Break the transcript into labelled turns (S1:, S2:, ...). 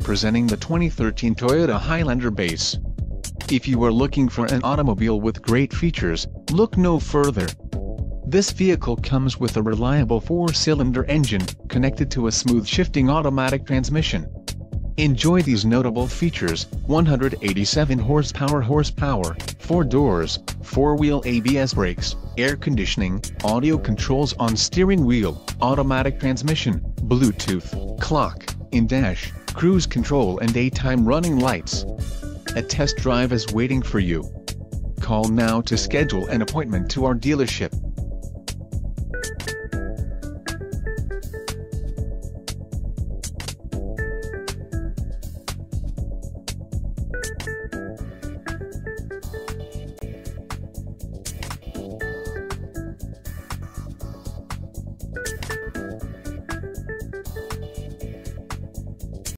S1: presenting the 2013 Toyota Highlander Base. If you are looking for an automobile with great features, look no further. This vehicle comes with a reliable four-cylinder engine, connected to a smooth shifting automatic transmission. Enjoy these notable features, 187 horsepower horsepower, 4 doors, 4-wheel ABS brakes, air conditioning, audio controls on steering wheel, automatic transmission, Bluetooth, clock, in-dash, cruise control and daytime running lights. A test drive is waiting for you. Call now to schedule an appointment to our dealership.